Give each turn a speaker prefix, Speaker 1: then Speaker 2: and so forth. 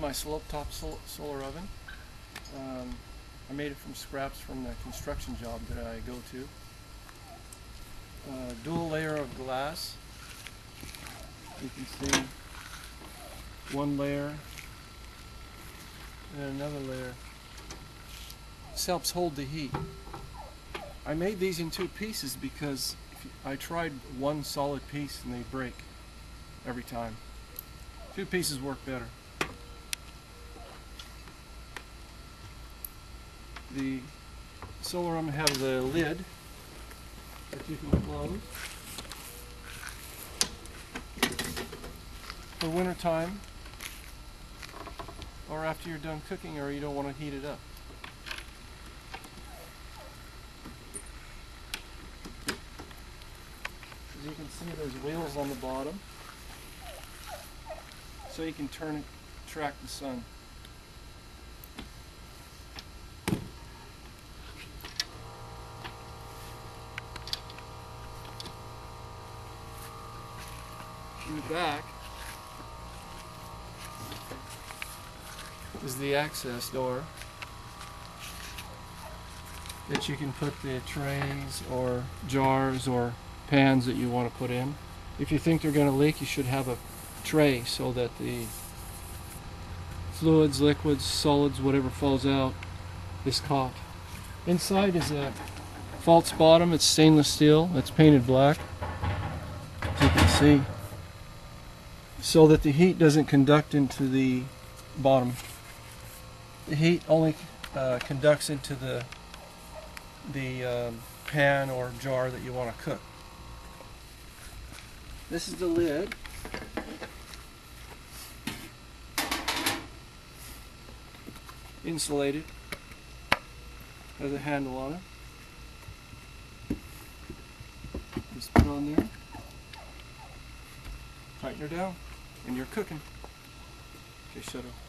Speaker 1: My slope top sol- solar oven. Um, I made it from scraps from the construction job that I go to. Uh, dual layer of glass. You can see one layer and another layer. This helps hold the heat. I made these in two pieces because you- I tried one solid piece and they break every time. Two pieces work better. The solar room have the lid that you can close. For winter time or after you're done cooking or you don't want to heat it up. As you can see there's wheels on the bottom so you can turn it, track the sun. The back is the access door that you can put the trays or jars or pans that you want to put in. If you think they're going to leak, you should have a tray so that the fluids, liquids, solids, whatever falls out is caught. Inside is a false bottom. It's stainless steel. It's painted black. As you can see. So that the heat doesn't conduct into the bottom. The heat only uh, conducts into the the um, pan or jar that you want to cook. This is the lid. Insulated. Has a handle on it. Just put on there. Tighten her down. And you're cooking. Okay, shut up.